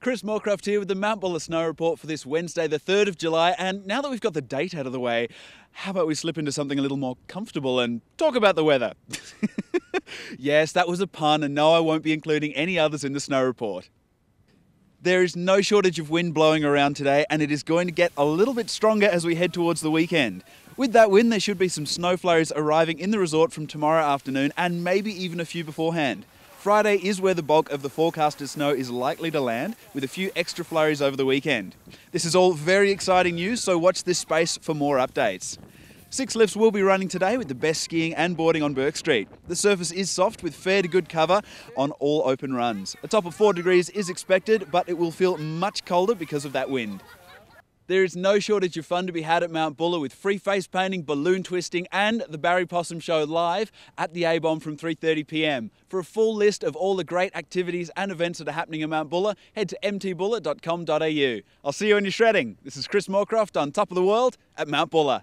Chris Morecroft here with the Mount Buller Snow Report for this Wednesday, the 3rd of July. And now that we've got the date out of the way, how about we slip into something a little more comfortable and talk about the weather? yes, that was a pun, and no, I won't be including any others in the snow report. There is no shortage of wind blowing around today, and it is going to get a little bit stronger as we head towards the weekend. With that wind, there should be some snow flurries arriving in the resort from tomorrow afternoon and maybe even a few beforehand. Friday is where the bulk of the forecasted snow is likely to land, with a few extra flurries over the weekend. This is all very exciting news, so watch this space for more updates. Six lifts will be running today with the best skiing and boarding on Bourke Street. The surface is soft with fair to good cover on all open runs. A top of 4 degrees is expected, but it will feel much colder because of that wind. There is no shortage of fun to be had at Mount Buller with free face painting, balloon twisting, and the Barry Possum Show live at the ABOM from 3:30 p.m. For a full list of all the great activities and events that are happening at Mount Buller, head to mtbuller.com.au. I'll see you when you're shredding. This is Chris Morecroft on top of the world at Mount Buller.